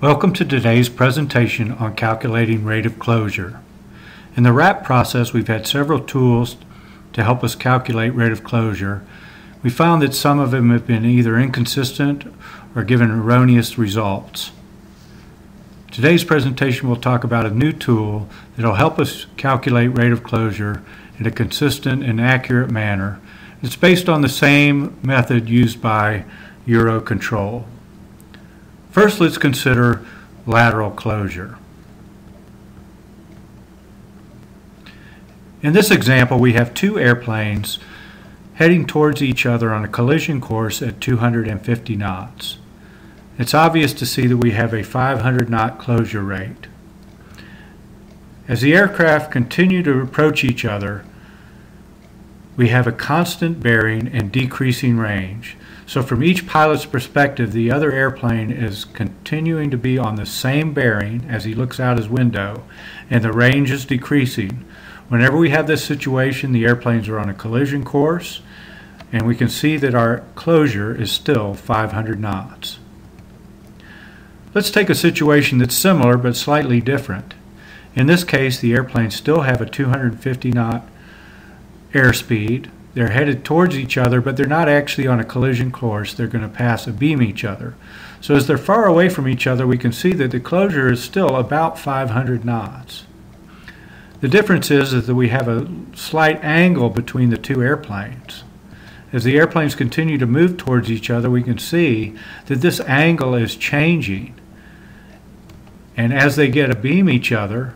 Welcome to today's presentation on calculating rate of closure. In the RAP process, we've had several tools to help us calculate rate of closure. We found that some of them have been either inconsistent or given erroneous results. Today's presentation will talk about a new tool that will help us calculate rate of closure in a consistent and accurate manner. It's based on the same method used by Eurocontrol. First, let's consider lateral closure. In this example, we have two airplanes heading towards each other on a collision course at 250 knots. It's obvious to see that we have a 500 knot closure rate. As the aircraft continue to approach each other, we have a constant bearing and decreasing range. So from each pilot's perspective, the other airplane is continuing to be on the same bearing as he looks out his window, and the range is decreasing. Whenever we have this situation, the airplanes are on a collision course, and we can see that our closure is still 500 knots. Let's take a situation that's similar but slightly different. In this case, the airplanes still have a 250 knot airspeed, they're headed towards each other, but they're not actually on a collision course. They're going to pass abeam each other. So as they're far away from each other, we can see that the closure is still about 500 knots. The difference is, is that we have a slight angle between the two airplanes. As the airplanes continue to move towards each other, we can see that this angle is changing. And as they get abeam each other,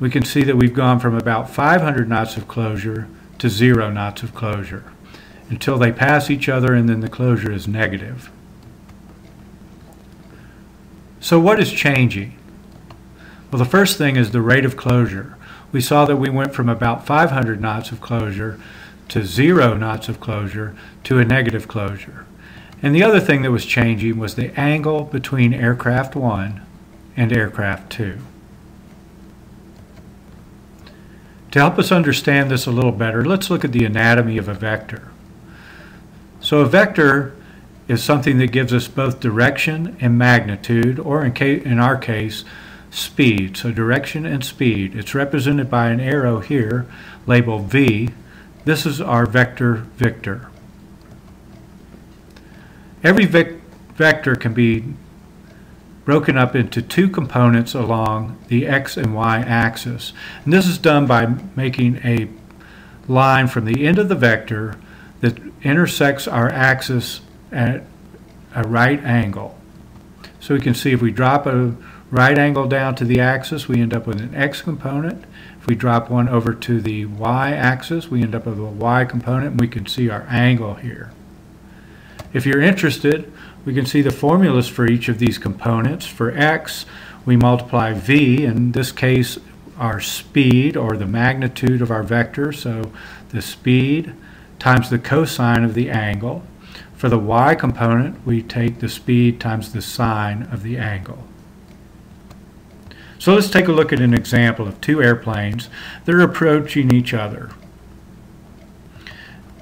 we can see that we've gone from about 500 knots of closure to zero knots of closure until they pass each other and then the closure is negative. So what is changing? Well, the first thing is the rate of closure. We saw that we went from about 500 knots of closure to zero knots of closure to a negative closure. And the other thing that was changing was the angle between aircraft 1 and aircraft 2. To help us understand this a little better, let's look at the anatomy of a vector. So a vector is something that gives us both direction and magnitude, or in, in our case, speed. So direction and speed. It's represented by an arrow here labeled V. This is our vector Victor. Every vector can be broken up into two components along the x and y axis. And this is done by making a line from the end of the vector that intersects our axis at a right angle. So we can see if we drop a right angle down to the axis, we end up with an x component. If we drop one over to the y axis, we end up with a y component, and we can see our angle here. If you're interested, we can see the formulas for each of these components. For x, we multiply v, in this case our speed or the magnitude of our vector, so the speed times the cosine of the angle. For the y component, we take the speed times the sine of the angle. So let's take a look at an example of two airplanes They're approaching each other.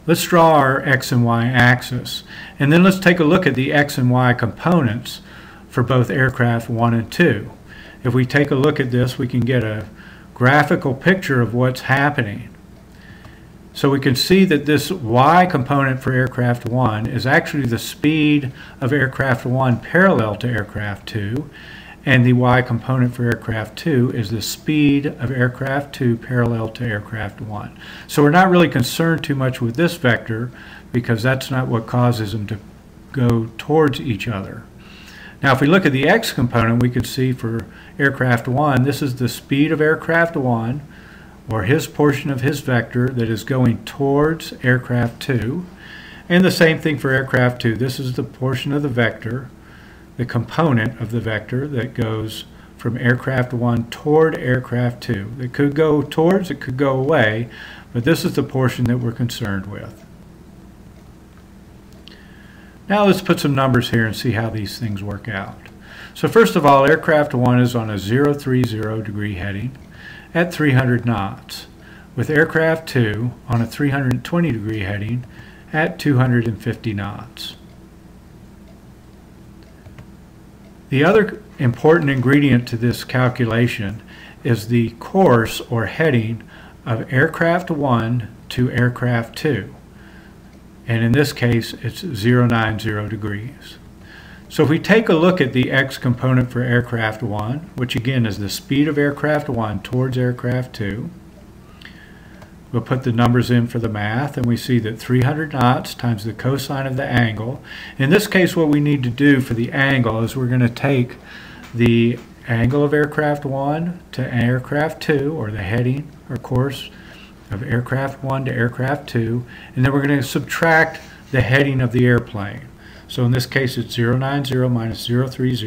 Let's draw our x and y axis. And then let's take a look at the x and y components for both aircraft 1 and 2. If we take a look at this, we can get a graphical picture of what's happening. So we can see that this y component for aircraft 1 is actually the speed of aircraft 1 parallel to aircraft 2, and the y component for aircraft 2 is the speed of aircraft 2 parallel to aircraft 1. So we're not really concerned too much with this vector because that's not what causes them to go towards each other. Now if we look at the x component we could see for aircraft 1 this is the speed of aircraft 1 or his portion of his vector that is going towards aircraft 2 and the same thing for aircraft 2 this is the portion of the vector the component of the vector that goes from aircraft 1 toward aircraft 2. It could go towards, it could go away, but this is the portion that we're concerned with. Now let's put some numbers here and see how these things work out. So first of all, aircraft 1 is on a 030 degree heading at 300 knots, with aircraft 2 on a 320 degree heading at 250 knots. The other important ingredient to this calculation is the course or heading of aircraft 1 to aircraft 2. And in this case, it's 090 degrees. So if we take a look at the x component for aircraft 1, which again is the speed of aircraft 1 towards aircraft 2, we'll put the numbers in for the math and we see that 300 knots times the cosine of the angle. In this case what we need to do for the angle is we're going to take the angle of aircraft 1 to aircraft 2 or the heading or course of aircraft 1 to aircraft 2 and then we're going to subtract the heading of the airplane. So in this case it's 090 minus 030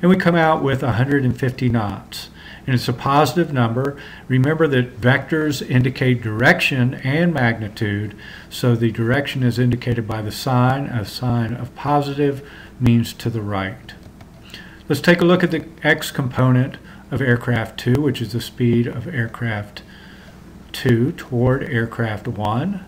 and we come out with 150 knots. And it's a positive number. Remember that vectors indicate direction and magnitude, so the direction is indicated by the sign. A sign of positive means to the right. Let's take a look at the x component of aircraft 2, which is the speed of aircraft 2 toward aircraft 1.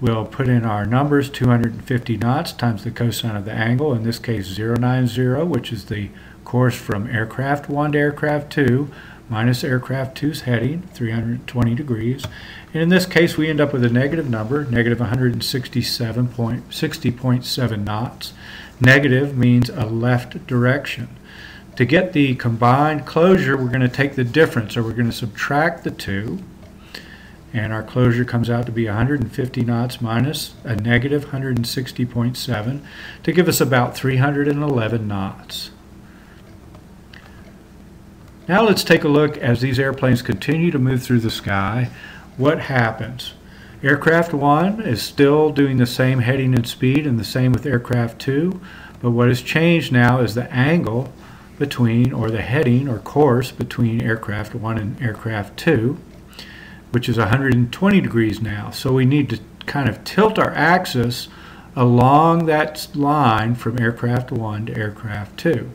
We'll put in our numbers 250 knots times the cosine of the angle, in this case 090, which is the course from aircraft 1 to aircraft 2 minus aircraft 2's heading, 320 degrees. And in this case, we end up with a negative number, negative 167.60.7 knots. Negative means a left direction. To get the combined closure, we're going to take the difference, or we're going to subtract the two and our closure comes out to be 150 knots minus a negative 160.7 to give us about 311 knots. Now let's take a look as these airplanes continue to move through the sky, what happens. Aircraft 1 is still doing the same heading and speed and the same with aircraft 2, but what has changed now is the angle between, or the heading or course between aircraft 1 and aircraft 2 which is 120 degrees now. So we need to kind of tilt our axis along that line from aircraft 1 to aircraft 2.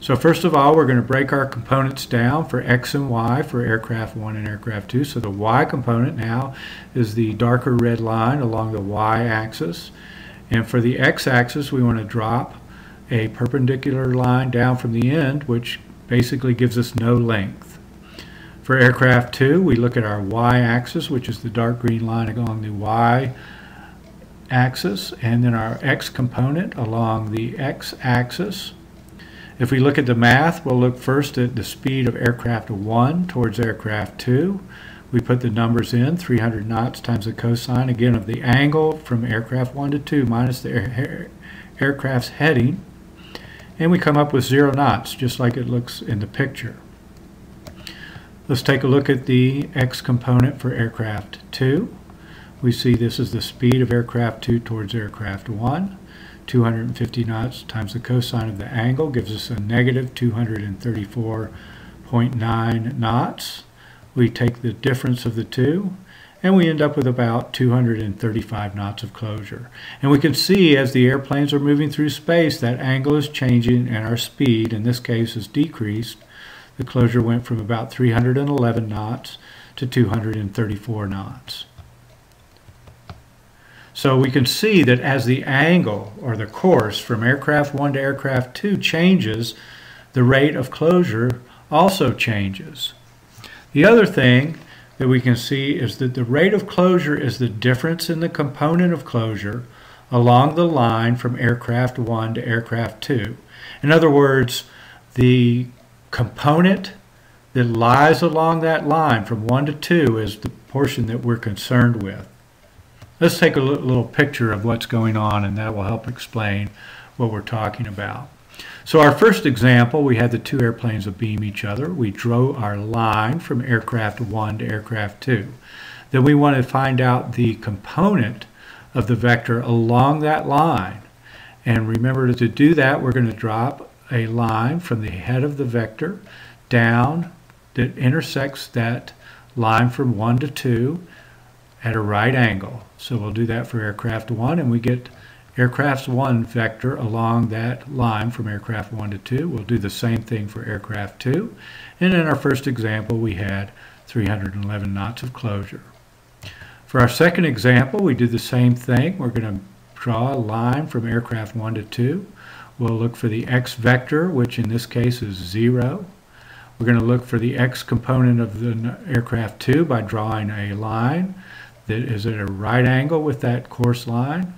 So first of all, we're going to break our components down for x and y for aircraft 1 and aircraft 2. So the y component now is the darker red line along the y-axis. And for the x-axis, we want to drop a perpendicular line down from the end, which basically gives us no length. For aircraft 2, we look at our y-axis, which is the dark green line along the y-axis, and then our x component along the x-axis. If we look at the math, we'll look first at the speed of aircraft 1 towards aircraft 2. We put the numbers in, 300 knots times the cosine, again, of the angle from aircraft 1 to 2 minus the air, aircraft's heading. And we come up with 0 knots, just like it looks in the picture. Let's take a look at the X component for aircraft 2. We see this is the speed of aircraft 2 towards aircraft 1. 250 knots times the cosine of the angle gives us a negative 234.9 knots. We take the difference of the two and we end up with about 235 knots of closure. And we can see as the airplanes are moving through space that angle is changing and our speed in this case is decreased the closure went from about 311 knots to 234 knots. So we can see that as the angle or the course from aircraft 1 to aircraft 2 changes, the rate of closure also changes. The other thing that we can see is that the rate of closure is the difference in the component of closure along the line from aircraft 1 to aircraft 2. In other words, the component that lies along that line from 1 to 2 is the portion that we're concerned with. Let's take a little picture of what's going on and that will help explain what we're talking about. So our first example, we had the two airplanes beam each other. We drew our line from aircraft 1 to aircraft 2. Then we want to find out the component of the vector along that line. And remember to do that, we're going to drop a line from the head of the vector down that intersects that line from 1 to 2 at a right angle. So we'll do that for aircraft 1 and we get aircraft 1 vector along that line from aircraft 1 to 2. We'll do the same thing for aircraft 2. And in our first example we had 311 knots of closure. For our second example we do the same thing. We're going to draw a line from aircraft 1 to 2 We'll look for the x vector, which in this case is 0. We're going to look for the x component of the aircraft 2 by drawing a line is at a right angle with that course line,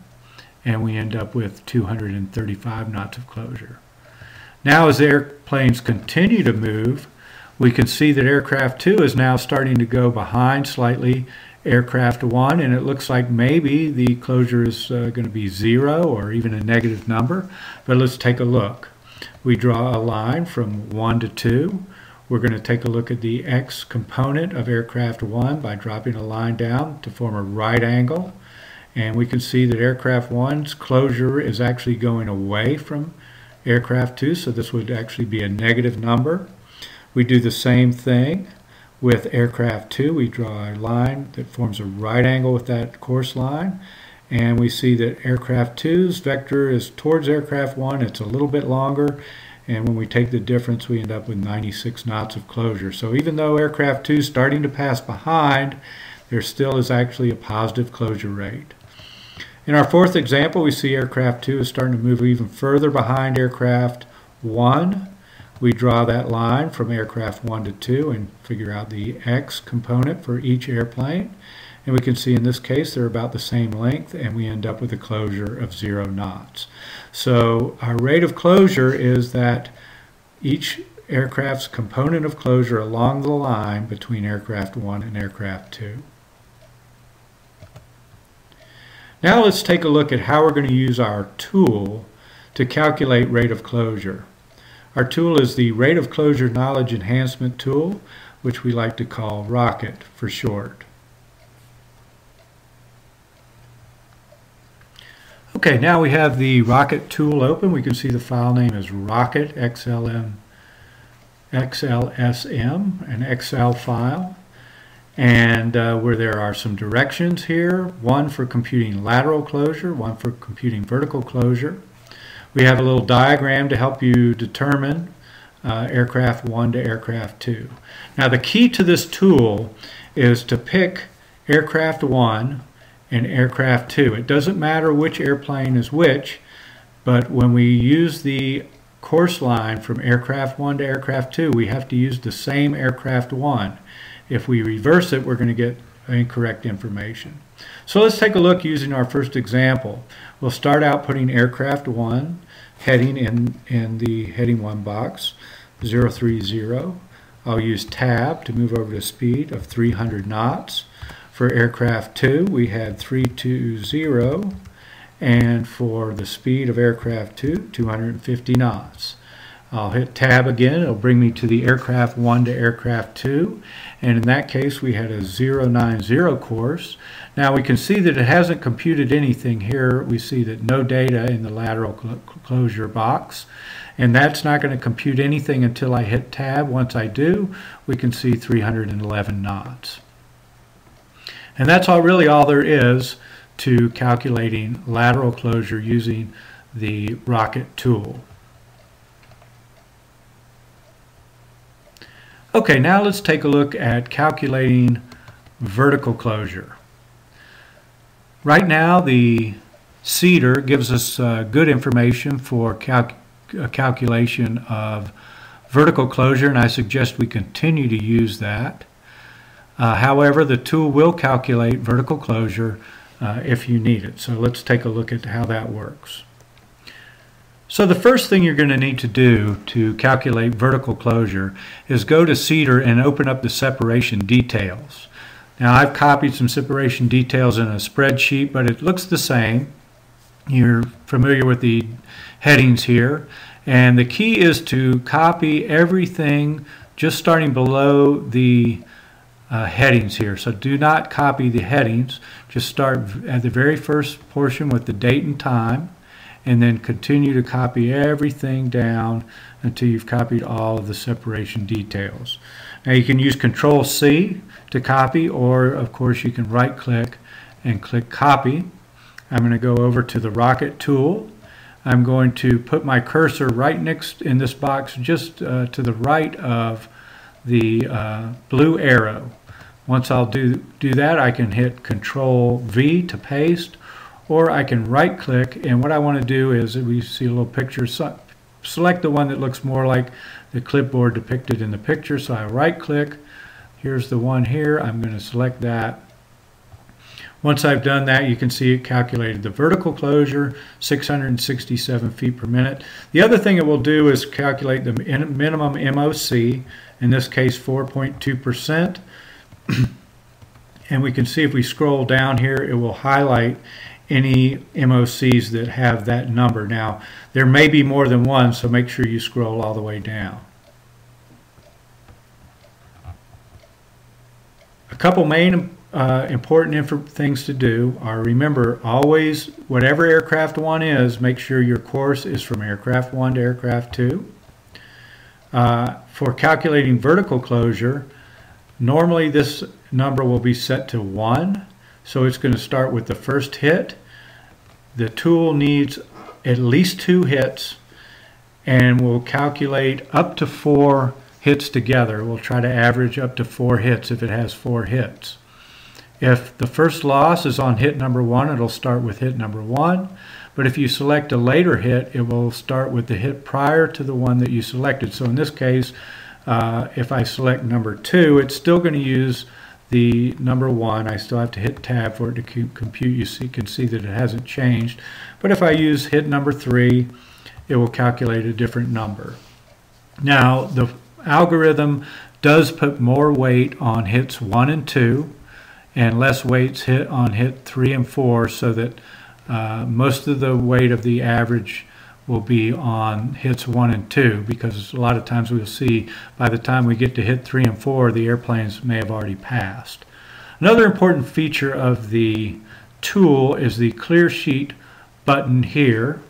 and we end up with 235 knots of closure. Now as airplanes continue to move, we can see that aircraft 2 is now starting to go behind slightly aircraft 1 and it looks like maybe the closure is uh, going to be 0 or even a negative number but let's take a look. We draw a line from 1 to 2 we're going to take a look at the x component of aircraft 1 by dropping a line down to form a right angle and we can see that aircraft 1's closure is actually going away from aircraft 2 so this would actually be a negative number we do the same thing with aircraft 2. We draw a line that forms a right angle with that course line. And we see that aircraft 2's vector is towards aircraft 1. It's a little bit longer. And when we take the difference, we end up with 96 knots of closure. So even though aircraft 2 is starting to pass behind, there still is actually a positive closure rate. In our fourth example, we see aircraft 2 is starting to move even further behind aircraft 1. We draw that line from aircraft 1 to 2 and figure out the x component for each airplane. And we can see in this case they're about the same length and we end up with a closure of 0 knots. So our rate of closure is that each aircraft's component of closure along the line between aircraft 1 and aircraft 2. Now let's take a look at how we're going to use our tool to calculate rate of closure. Our tool is the Rate of Closure Knowledge Enhancement Tool, which we like to call ROCKET for short. Okay, now we have the Rocket tool open. We can see the file name is Rocket XLM, XLSM, an Excel file. And uh, where there are some directions here, one for computing lateral closure, one for computing vertical closure. We have a little diagram to help you determine uh, aircraft 1 to aircraft 2. Now the key to this tool is to pick aircraft 1 and aircraft 2. It doesn't matter which airplane is which, but when we use the course line from aircraft 1 to aircraft 2, we have to use the same aircraft 1. If we reverse it, we're going to get incorrect information. So let's take a look using our first example. We'll start out putting aircraft 1 heading in, in the heading 1 box, 030. I'll use tab to move over to speed of 300 knots. For aircraft 2 we had 320 and for the speed of aircraft 2 250 knots. I'll hit tab again. It'll bring me to the aircraft 1 to aircraft 2. And in that case, we had a 090 course. Now we can see that it hasn't computed anything here. We see that no data in the lateral cl closure box. And that's not going to compute anything until I hit tab. Once I do, we can see 311 knots. And that's all really all there is to calculating lateral closure using the rocket tool. Okay, now let's take a look at calculating vertical closure. Right now, the CEDAR gives us uh, good information for calc calculation of vertical closure, and I suggest we continue to use that. Uh, however, the tool will calculate vertical closure uh, if you need it. So let's take a look at how that works. So the first thing you're going to need to do to calculate vertical closure is go to Cedar and open up the separation details. Now I've copied some separation details in a spreadsheet, but it looks the same. You're familiar with the headings here. And the key is to copy everything just starting below the uh, headings here. So do not copy the headings. Just start at the very first portion with the date and time and then continue to copy everything down until you've copied all of the separation details. Now you can use Control C to copy or of course you can right click and click copy. I'm going to go over to the rocket tool. I'm going to put my cursor right next in this box just uh, to the right of the uh, blue arrow. Once I'll do, do that I can hit Control V to paste or I can right click and what I want to do is we see a little picture select the one that looks more like the clipboard depicted in the picture so I right click here's the one here I'm going to select that once I've done that, you can see it calculated the vertical closure, 667 feet per minute. The other thing it will do is calculate the minimum MOC, in this case 4.2%. and we can see if we scroll down here, it will highlight any MOCs that have that number. Now, there may be more than one, so make sure you scroll all the way down. A couple main uh, important things to do are remember always whatever aircraft one is make sure your course is from aircraft one to aircraft two uh, for calculating vertical closure normally this number will be set to one so it's going to start with the first hit the tool needs at least two hits and will calculate up to four hits together we'll try to average up to four hits if it has four hits if the first loss is on hit number one, it'll start with hit number one. But if you select a later hit, it will start with the hit prior to the one that you selected. So in this case, uh, if I select number two, it's still going to use the number one. I still have to hit tab for it to compute. You see, can see that it hasn't changed. But if I use hit number three, it will calculate a different number. Now, the algorithm does put more weight on hits one and two and less weights hit on hit three and four so that uh, most of the weight of the average will be on hits one and two because a lot of times we'll see by the time we get to hit three and four the airplanes may have already passed. Another important feature of the tool is the clear sheet button here.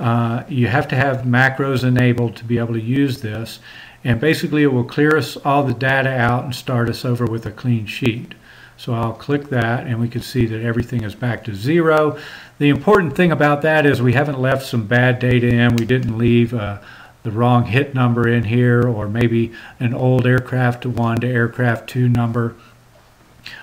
Uh, you have to have macros enabled to be able to use this and basically it will clear us all the data out and start us over with a clean sheet. So I'll click that and we can see that everything is back to zero. The important thing about that is we haven't left some bad data in. We didn't leave uh, the wrong hit number in here or maybe an old aircraft 1 to aircraft 2 number.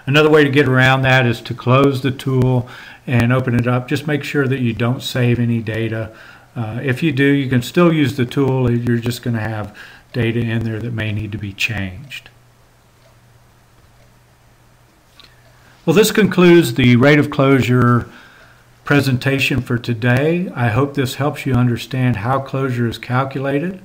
Another way to get around that is to close the tool and open it up. Just make sure that you don't save any data. Uh, if you do, you can still use the tool. You're just going to have data in there that may need to be changed. Well, this concludes the rate of closure presentation for today. I hope this helps you understand how closure is calculated.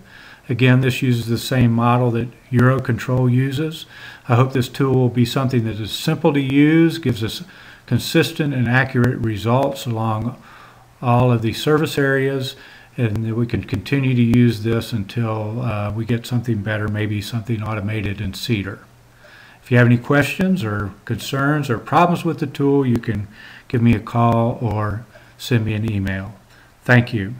Again, this uses the same model that Eurocontrol uses. I hope this tool will be something that is simple to use, gives us consistent and accurate results along all of the service areas, and that we can continue to use this until uh, we get something better, maybe something automated in Cedar. If you have any questions or concerns or problems with the tool, you can give me a call or send me an email. Thank you.